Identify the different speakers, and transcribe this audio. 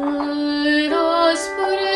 Speaker 1: Let us put